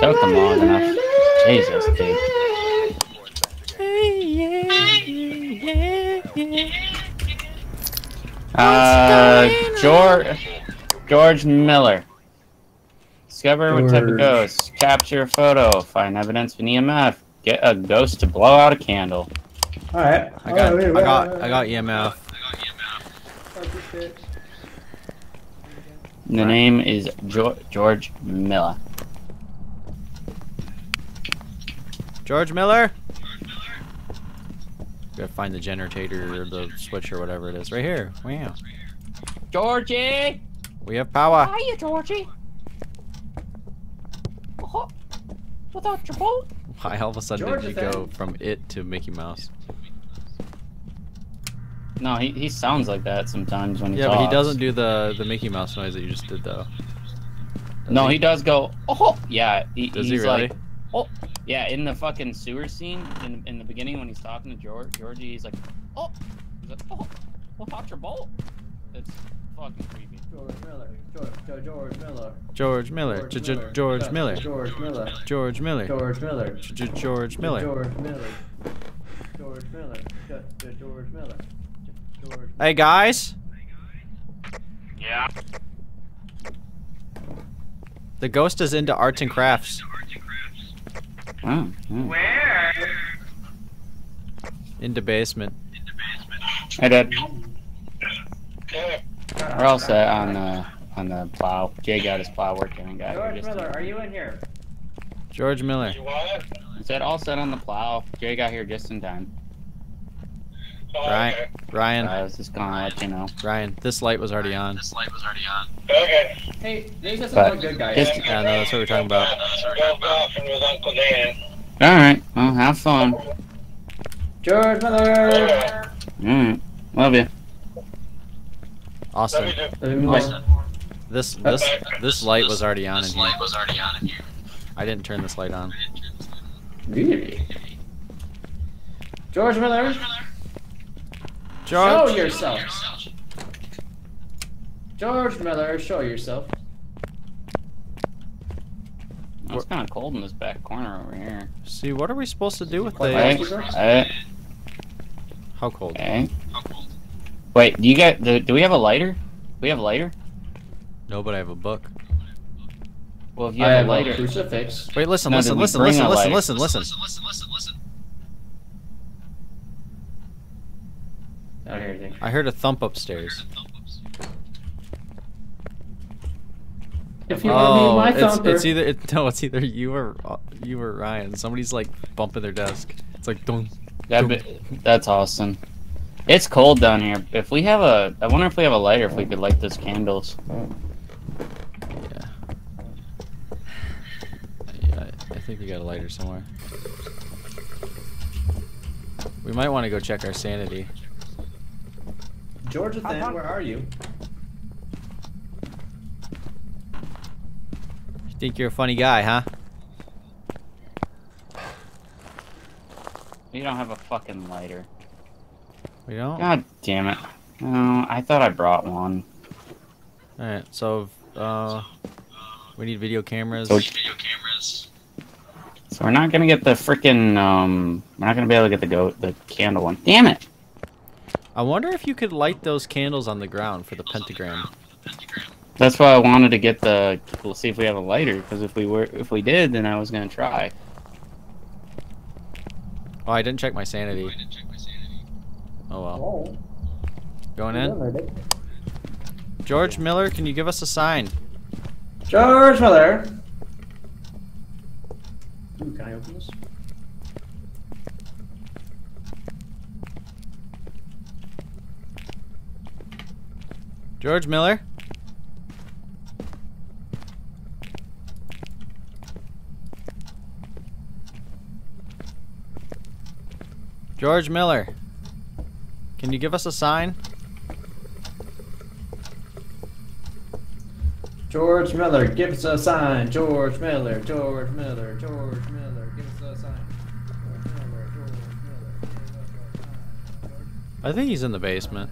Took them long enough. Jesus, dude. Uh, George, George Miller. Discover what type of George. ghost. Capture a photo. Find evidence of an EMF. Get a ghost to blow out a candle. Alright. I got, I got, I got EMF. The name is jo- George Miller. George Miller. Gotta find the generator or the switch or whatever it is. Right here. Wow. Georgie! We have power. Hiya, Georgie. Oh, without your boat? Why all of a sudden did you go thing. from it to Mickey Mouse? No, he, he sounds like that sometimes when he Yeah, talks. but he doesn't do the the Mickey Mouse noise that you just did though. Does No, he does go. Oh, yeah. He, Does he's he really? like, oh, yeah. In the fucking sewer scene in in the beginning when he's talking to George, Georgie, he's like, oh, he's like, oh, oh without your bolt. It's fucking creepy. George Miller. George, George Miller. George Miller. J- J- George Miller. George Miller. George Miller. George Miller. J- J- George Miller. George Miller. George Miller. George Miller. George Miller. Hey guys, Yeah. the ghost is into arts and crafts. Oh, oh. Into basement. In the basement. Hey, Dad. We're all set on the on the plow. Jay got his plow working and got here George just in Miller, are you in here? George Miller. I said all set on the plow. Jay got here just in time. Ryan. Ryan. I was just gonna let you know. Ryan. This light was already on. This light Okay. Hey, this doesn't But look good, guys. just- Yeah, no, that's what we're talking about. All right. Well, have fun. George Miller. All right. Love you. Austin. Austin. This this this light was already on in here. I didn't turn this light on. Really? George Miller. George. Show yourself. George Miller, show yourself. It's kind of cold in this back corner over here. See, what are we supposed to do with Hey, the? hey, How cold? hey. Wait, do you got? Do, do we have a lighter? We have a lighter? No, but I have a book. Well, if you I have have a a lighter, crucifix. Wait, listen, No, listen, did we listen, bring listen, a listen, light? listen, listen. oh, here, here. I heard a thump upstairs. If you want to be Oh, my it's, thumper. it's either it, no, it's either you or you or Ryan. Somebody's like bumping their desk. It's like don't. That be, that's awesome. It's cold down here. If we have a, I wonder if we have a lighter. If we could light those candles. Yeah. Yeah, I think we got a lighter somewhere. We might want to go check our sanity. Georgia Thin, where are you? You think you're a funny guy, huh? You don't have a fucking lighter. We don't. God damn it. No, I thought I brought one. All right, so uh, we need video cameras. So, so we're not gonna get the freaking um. We're not gonna be able to get the goat, the candle one. Damn it. I wonder if you could light those candles on the ground for the pentagram. That's why I wanted to get the. We'll see if we have a lighter. Because if we were, if we did, then I was gonna try. Oh, I didn't check my sanity. Oh well. Oh. Going in. George Miller, can you give us a sign? George Miller. Ooh, can I open this? George Miller. George Miller. Can you give us a sign? George Miller, give us a sign. George Miller, George Miller, George Miller, give us a sign. George Miller, George Miller, give us a sign. I think he's in the basement.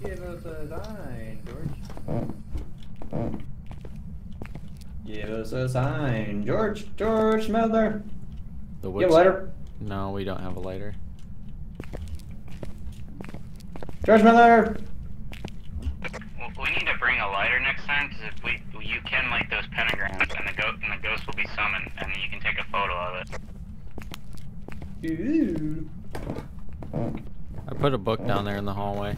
George. Give us a sign, George. Give Give us a sign. George, George Miller. The Get wood. a letter. No, we don't have a lighter. George Miller. We need to bring a lighter next time, because if we, you can light those pentagrams, and the, go- and the ghost will be summoned, and you can take a photo of it. Ooh. I put a book down there in the hallway.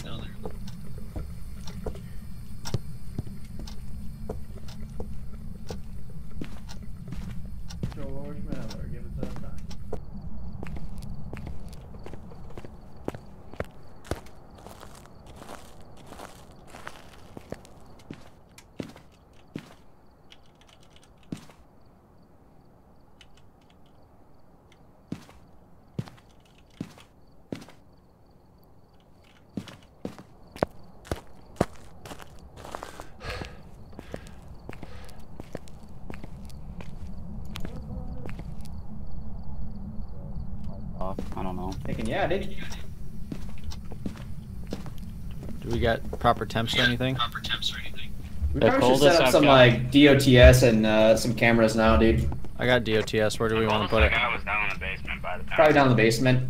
George Miller. Give us a sign. Off. I don't know. Thinking, yeah, dude. Do we got proper temps or anything? proper We The probably should coldest set up I've some got- like DOTS and uh, some cameras now, dude. I got DOTS. Where do we want to put it? I was down in the basement by the Probably down in the basement.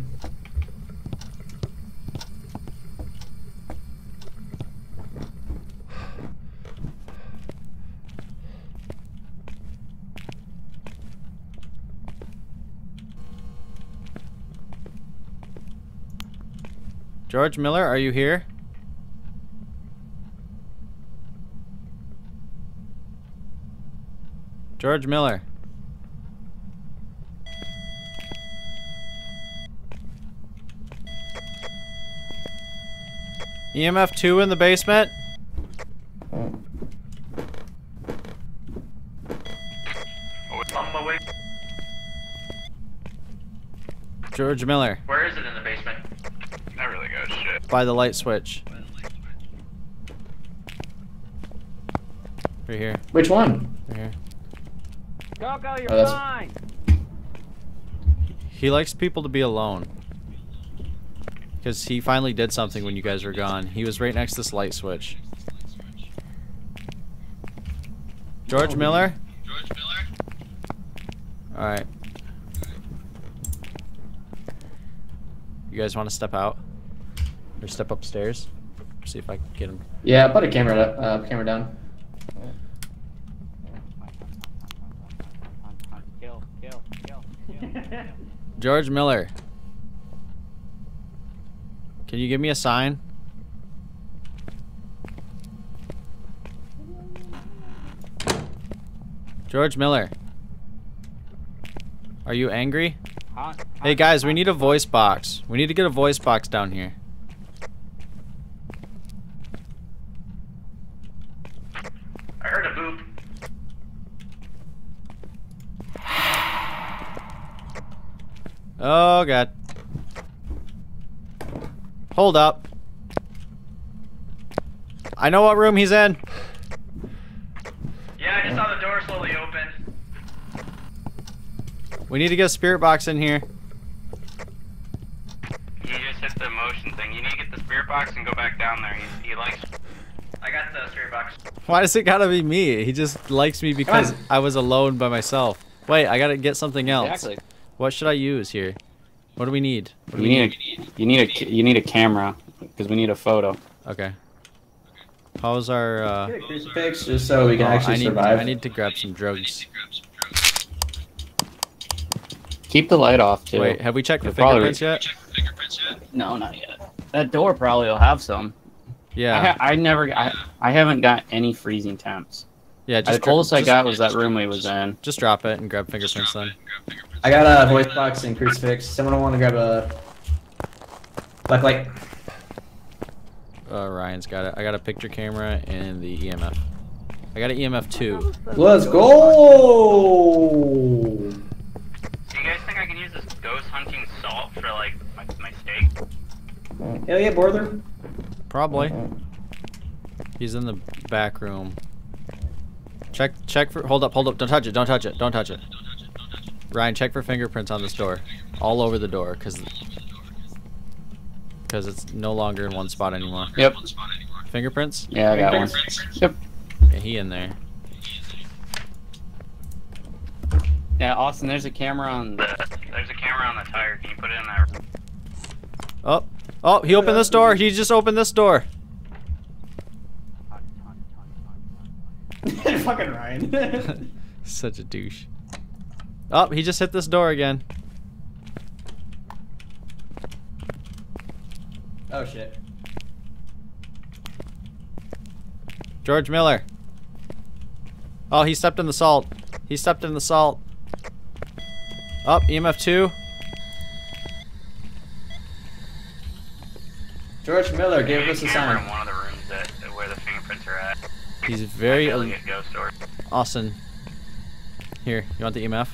George Miller, are you here? George Miller. EMF 2 in the basement? Oh, George Miller, Where is it in the basement? That really goes shit. By the light switch. Right here, Which one? right here. Coco, you're Oh, fine. He likes people to be alone. Because he finally did something when you guys were gone. He was right next to this light switch. George. Miller? George Miller? Alright. You guys want to step out? Or step upstairs? See if I can get him. Yeah, put a camera uh, camera down. Kill, kill, kill, kill. George Miller. Can you give me a sign? George Miller. Are you angry? Hey guys, we need a voice box. We need to get a voice box down here. I heard a boop. Oh god. Hold up. I know what room he's in. Yeah, I just saw the door slowly open. We need to get a spirit box in here. You just hit the motion thing. You need to get the spirit box and go back down there. He, he likes. I got the spirit box. Why does it gotta be me? He just likes me because. I was alone by myself. Wait, I gotta get something else. Exactly. What should I use here? What do we need? What do You we need a you need a you need a camera because we need a photo. Okay. How's our uh Get a crucifix just so we can oh, actually I need survive. I need to grab some drugs. Keep the light off too. Wait, have we checked for They're probably- fingerprints yet? No, not yet. That door probably will have some. I, Yeah. ha- I never. I, I haven't got any freezing temps. Yeah, the just dro- coldest I got was that room we was in. Just drop it and grab fingerprints then. I got a voice box and crucifix. Someone want to grab a black light? Uh, Ryan's got it. I got a picture camera and the EMF. I got an EMF 2. Let's go! Do you guys think I can use this ghost hunting salt for like my, my steak? Hell yeah, brother. Probably. He's in the back room. Check check for hold up, hold up, don't touch it, don't touch it, don't touch it. Ryan, check for fingerprints on this door. All over the door, cause because it's no longer in one spot anymore. Yep. Fingerprints? Yeah, I got one. Yep. Yeah, he in there. Yeah, Austin, there's a camera on the. The, there's a camera on the tire. Can you put it in there? Oh, oh, he opened this door. He just opened this door. Fucking Ryan. Such a douche. Oh, he just hit this door again. oh shit. George Miller. Oh, he stepped in the salt. He stepped in the salt. Up, oh, EMF 2. George Miller gave us a sign. one of the rooms that where the fingerprints are at. He's very Like el- Elliot Ghost Story. awesome. Here, you want the EMF?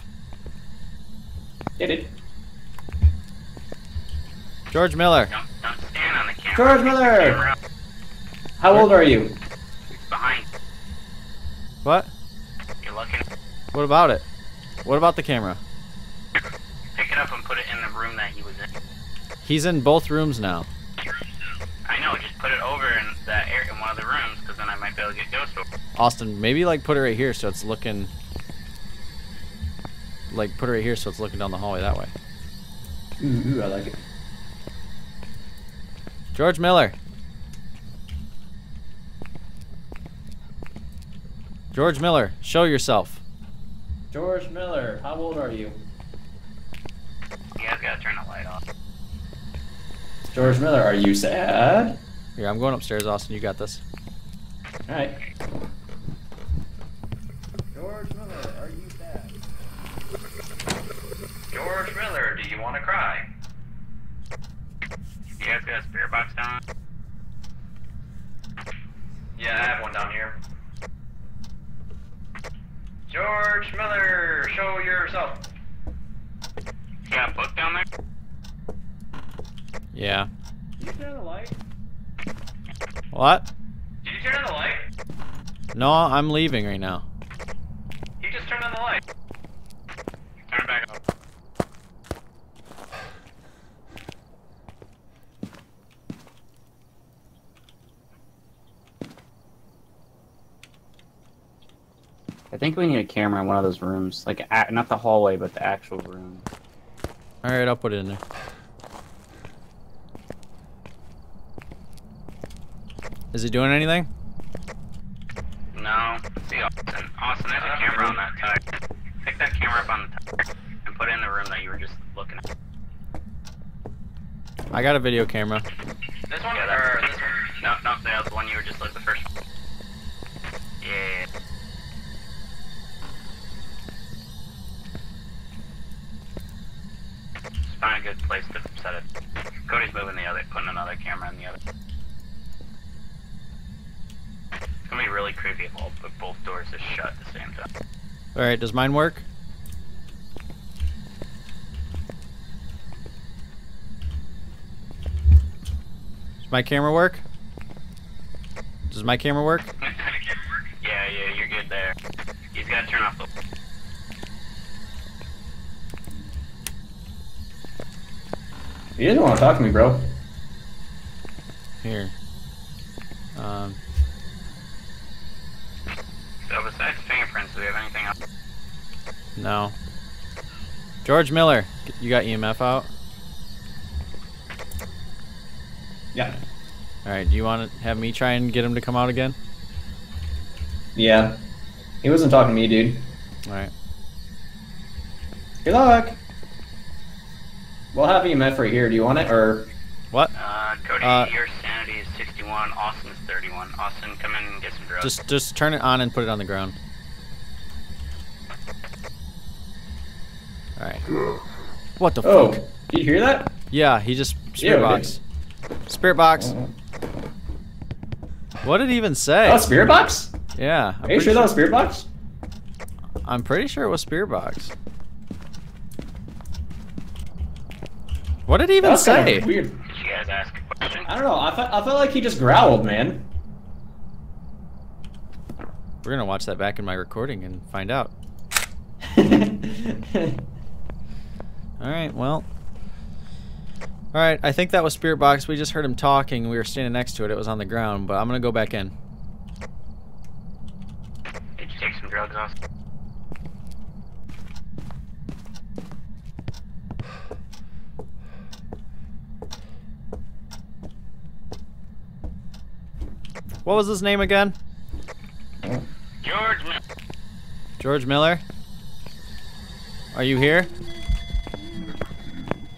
Get it. George Miller. Don't don't stand on the camera. George Keep the Miller! camera up. How old are you? Behind. What? You're looking. What about it? What about the camera? Pick it up and put it in the room that he was in. He's in both rooms now. I know. Just put it over in that area in one of the rooms, because then I might be able to get Ghost Story. Austin, maybe like put it right here so it's looking like put it right here so it's looking down the hallway that way. Ooh, ooh, I like it. George Miller. George Miller, show yourself. George Miller, how old are you? You guys gotta turn the light off. George Miller, are you sad? Here, I'm going upstairs, Austin. You got this. Alright. George Miller, are you sad? George Miller, do you want to cry? You guys got a spirit box down? Yeah, I have one down here. George Miller, show yourself. You got a book down there? Yeah. Did you turn on the light? What? Did you turn on the light? No, I'm leaving right now. You just turned on the light. Turn it back on. I think we need a camera in one of those rooms, like a- not the hallway, but the actual room. All right, I'll put it in there. Is it doing anything? No. See, Austin. Austin, there's a camera on that tire. Pick that camera up on the tire and put it in the room that you were just looking at. I got a video camera. This one or this one? No, no, that was the one you were just like the first one. Yeah. Just find a good place to set it. Cody's moving the other, putting another camera in the other. It's gonna be really creepy if all if both doors is shut at the same time. All right, does mine work? Does my camera work? Does my camera work? yeah, yeah, you're good there. He's gotta turn off the. He doesn't want to talk to me, bro. Here. Um, So besides fingerprints, do we have anything else? no. George Miller, you got EMF out? Yeah. All right, do you want to have me try and get him to come out again? Yeah. He wasn't talking to me, dude. All right. Good luck. We'll have EMF right here. Do you want it or? What? Uh, Cody, Uh, your sanity is 61. Austin's 31. Austin, come in and get some drugs. Just just turn it on and put it on the ground. All right. What the Oh, fuck? did you hear that? Yeah, he just Yeah, spirit we box. Spirit box. What did he even say? Oh, spirit box? yeah. I'm Are you pretty sure that was spirit box? I'm pretty sure it was spirit box. What did he even That's kinda say? weird. You guys ask a question? I don't know. I felt I felt like he just growled, man. We're gonna watch that back in my recording and find out. All right. Well. All right. I think that was spirit box. We just heard him talking. We were standing next to it. It was on the ground. But I'm gonna go back in. Did you take some drugs, Austin? What was his name again? George, Mil- George Miller? Are you here?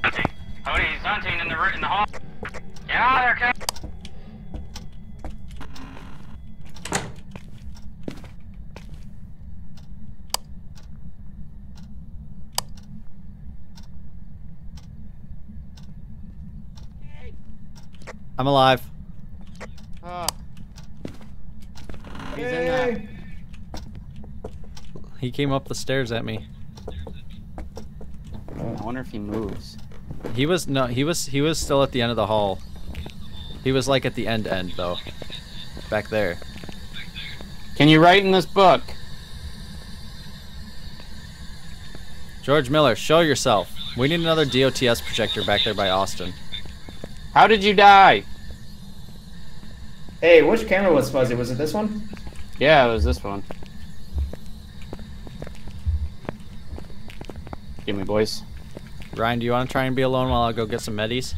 hunting. Cody, he's hunting in the in the hall. Get out of there, Cody. I'm alive. Ah. He's in there. He came up the stairs at me. I wonder if he moves. He was no, he was he was still at the end of the hall. He was like at the end end though. Back there. Can you write in this book? George Miller, show yourself. We need another DOTS projector back there by Austin. How did you die? Hey, which camera was fuzzy? Was it this one? Yeah, it was this one. Give me, boys. Ryan, do you want to try and be alone while I go get some medis?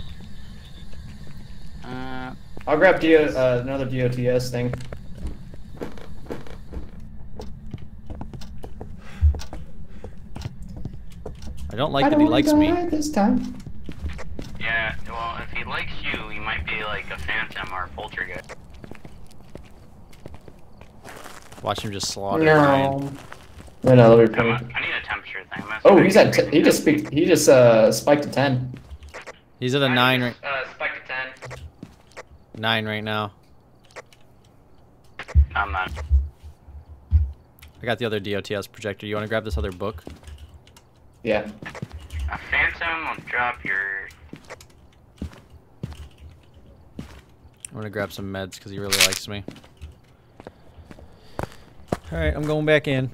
Uh, I'll grab DO, uh, another DOTS thing. I don't like that he likes me. this time. Yeah, well, if he likes you, he might be like a phantom or a poltergeist. Watch him just slaughter Ryan. No. No, no, that'll be Come pretty. Oh, he's at. can- T- he just speak. He just uh spiked to ten. He's at a nine right Uh, spike to ten. nine right now. I'm not. I got the other DOTS projector. You want to grab this other book? Yeah. A phantom will drop your. I'm gonna grab some meds because he really likes me. All right, I'm going back in.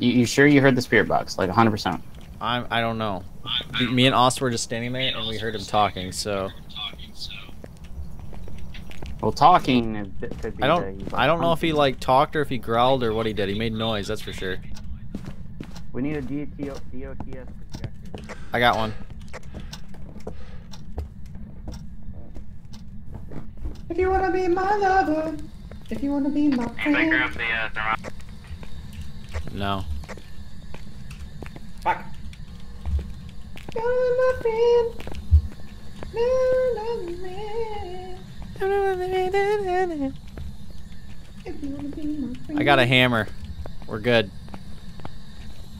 You, you sure you heard the spirit box? Like 100%. I'm. I don't know. Me and Austin were just standing there and we heard him talking. So Well, talking could be I don't. the- I don't know if he like talked or if he growled or what he did. He made noise. That's for sure. We need a DTO, DOTS projector. I got one. If you wanna be my lover, if you wanna be my Anybody grab the uh, thermometer? No. Fuck. You're my friend. No, no, man. If you wanna be my friend. I got a hammer. We're good.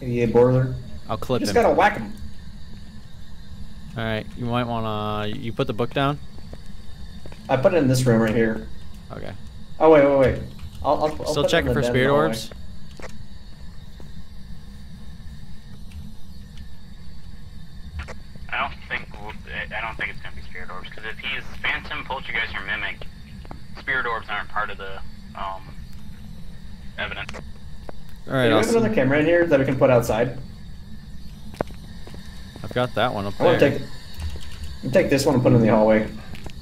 Yeah, boiler. I'll clip Just him. Just gotta whack him. All right. You might wanna. You put the book down. I put it in this room right here. Okay. Oh wait, wait, wait. I'll, I'll, I'll Still put it checking for den spirit hallway. orbs. I don't think. w- I don't think it's gonna be spirit orbs because if he's phantom, poltergeist, or mimic, spirit orbs aren't part of the um evidence. All Hey, right. do we I'll have another camera in here that we can put outside? I've got that one up I want there. to take, I'll take this one and put it in the hallway.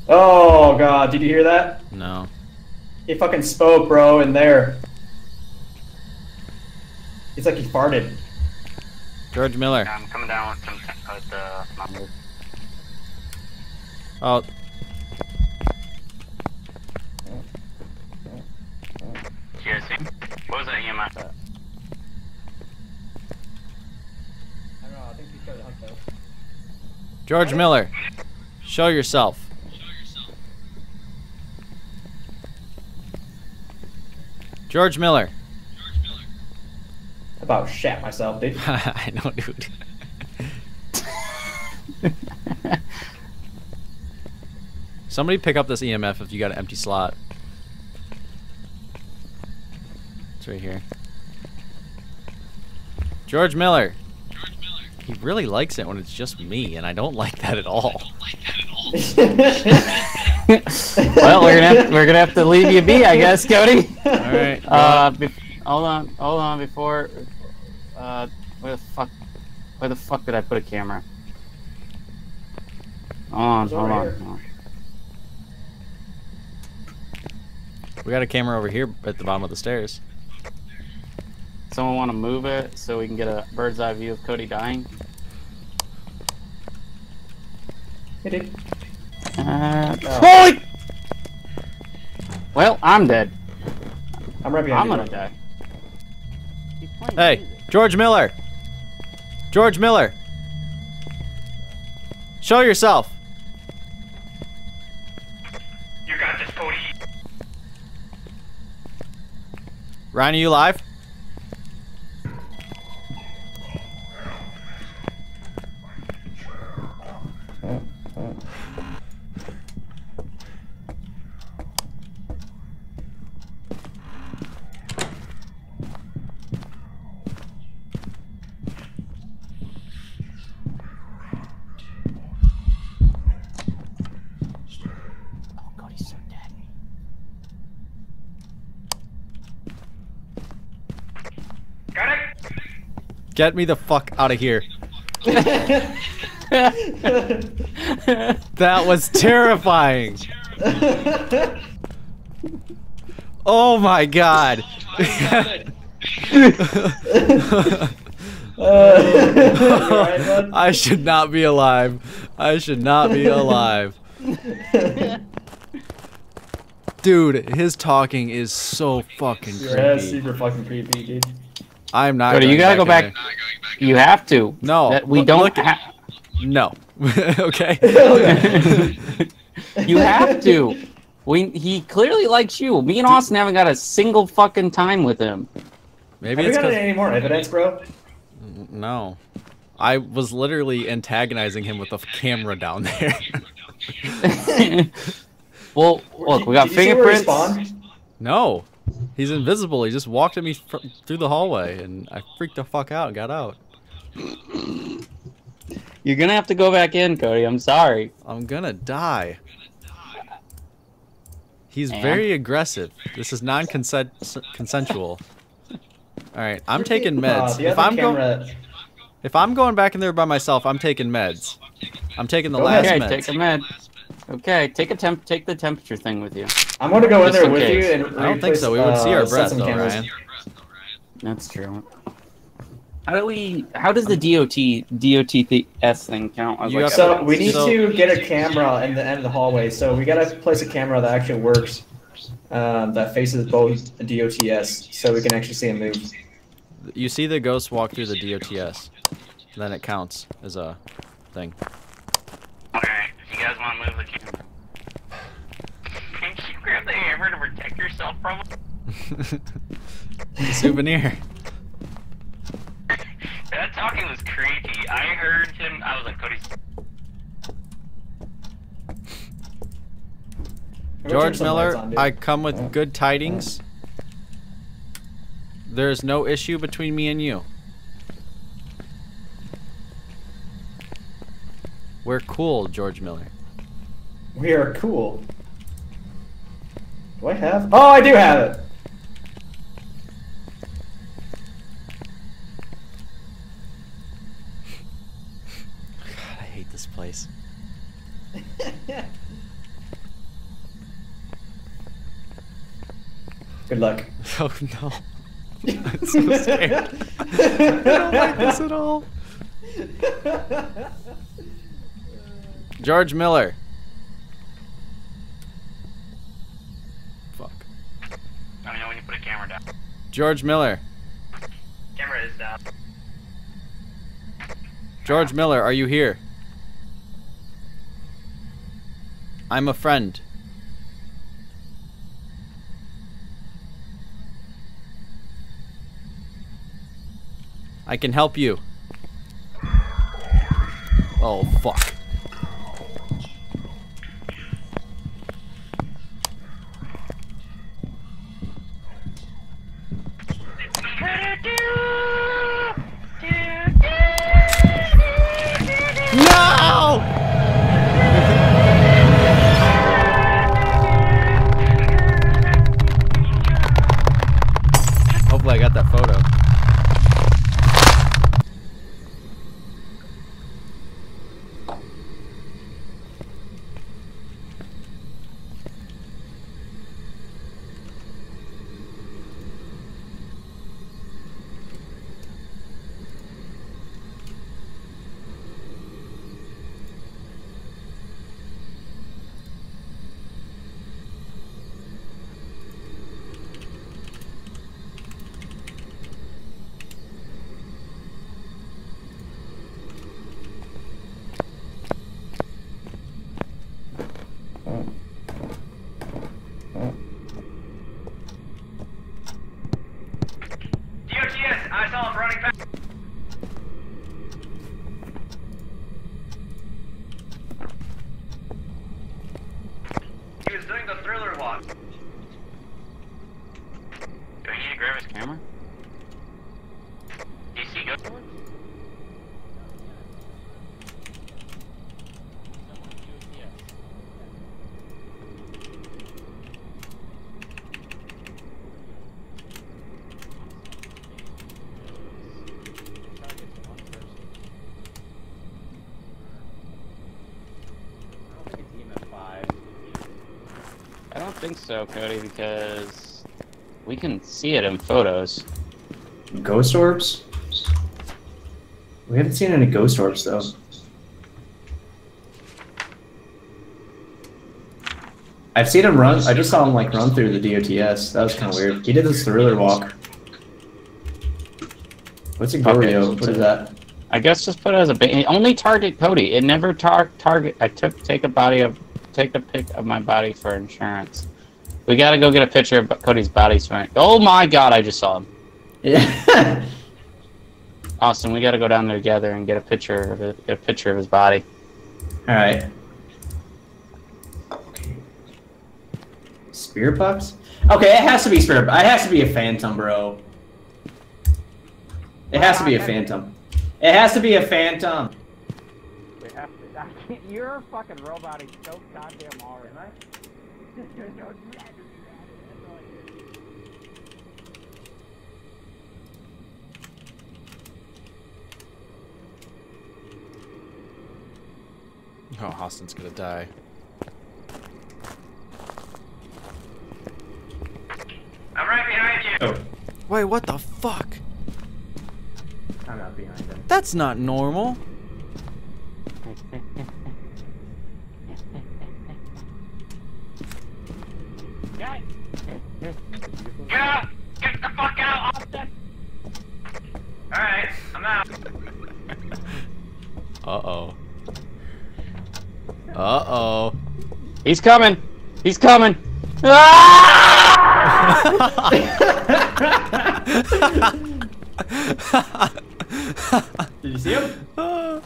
Oh god, did you hear that? No. He fucking spoke, bro, in there. It's like he farted. George Miller. I'm coming down with some te- with the thermometer. Oh, Did you guys see? What was that EMF? Uh, I don't know, I think he's got a hunt though. George Miller. Show yourself. George Miller. I about shat myself, dude. I know, dude. Somebody pick up this EMF if you got an empty slot. It's right here. George Miller. George Miller. He really likes it when it's just me, and I don't like that at all. well, we're gonna have, we're gonna have to leave you be, I guess, Cody. All right. Uh, be- hold on, hold on. Before, uh, where the fuck, where the fuck did I put a camera? Hold on, hold on. hold on. we got a camera over here at the bottom of the stairs. Someone want to move it so we can get a bird's eye view of Cody dying? Hey, dude. Uh, Oh. Holy! Well, I'm dead. I'm right behind I'm you. gonna die. Hey, music. George Miller. George Miller. Show yourself. You got this, Cody. Ryan, are you live? Get me the fuck out of here. That was terrifying. Oh my god. I should not be alive. I should not be alive. Dude, his talking is so fucking Your ass creepy. super fucking creepy, dude. I'm not. Cody, you gotta go in back. You have to. No, That we look- don't. look at- ha- No. okay. you have to. We he clearly likes you. Me and Austin haven't got a single fucking time with him. Maybe Have we it's got any more evidence, bro? no. I was literally antagonizing him with the camera down there. well, look, we got Did you see where he fingerprints. spawned? no. He's invisible. He just walked at me fr- through the hallway, and I freaked the fuck out and got out. You're gonna have to go back in, Cody. I'm sorry. I'm gonna die. He's And? very aggressive. This is non-consensual. All right, I'm taking Uh, meds. the if I'm going, camera. if I'm going back in there by myself, I'm taking meds. I'm taking the Go last ahead. Okay, meds. take a med. Okay, take a temp. Take the temperature thing with you. I'm gonna go in there in with case. you and I don't think so. We would replace, see uh, our breath though. Ryan. That's true. How do we? How does the DOT DOTS thing count? You like So we need So- to get a camera in the end of the hallway. So we gotta place a camera that actually works, um, that faces both DOTS, so we can actually see him move. You see the ghost walk through the DOTS, then it counts as a thing. Alright, if you guys want to move the camera. Can't you grab the hammer to protect yourself from Souvenir. That talking was creepy. I heard him. I was like, Cody's. I'm gonna turn George Miller, on. I come with good tidings. There's no issue between me and you. We're cool, George Miller. We are cool. Do I have? Oh, I do have it. God, I hate this place. Good luck. Oh no. I'm so scared. I don't like this at all. George Miller. Fuck. Let me know when you put a camera down. George Miller. Camera is down. George Miller, are you here? I'm a friend. I can help you. Oh, fuck. Think so, Cody, because we can see it in photos. Ghost orbs? We haven't seen any ghost orbs though. I've seen him run. I just saw him like run through the DOTS. That was kind of weird. He did this thriller walk. What's a Goryo? Okay. What is that? I guess just put it as a ba- only target Cody. It never tar- target. I took take a body of take a pic of my body for insurance. We gotta go get a picture of Cody's body. Oh my god! I just saw him. Yeah. Austin, we gotta go down there together and get a picture of it, get a picture of his body. All right. Spear pups? Okay, it has to be spear. It has to be a phantom, bro. It has to be a phantom. It has to be a phantom. We have to. I can't, you're a fucking robot. He's so goddamn hard. Oh, Austin's gonna die. I'm right behind you. Oh, Wait, what the fuck? I'm not behind him. That's not normal. Get out! Get the fuck out, Austin! Alright, I'm out. Uh-oh. Uh-oh. He's coming. He's coming. Ah! Did you see him? All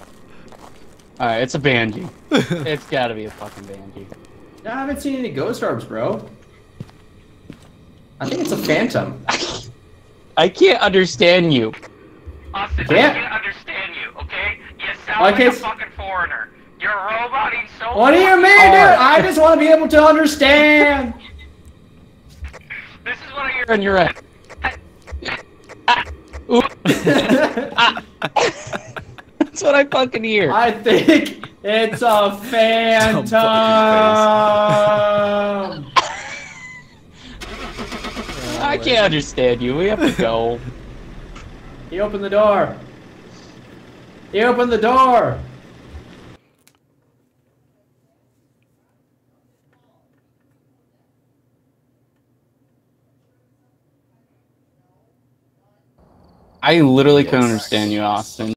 right, it's a banshee. it's got to be a fucking banshee. No, I haven't seen any ghost orbs, bro. I think it's a phantom. I can't understand you. Austin, Yeah. I can't understand you, okay? You sound Why like a fucking foreigner. You're a robot, he's so What do you fucking mean, dude? I just want to be able to understand. This is what I hear. And you're right. Ah. That's what I fucking hear. I think it's a phantom. I can't understand you. We have to go. He opened the door. He opened the door. I literally couldn't understand you, Austin.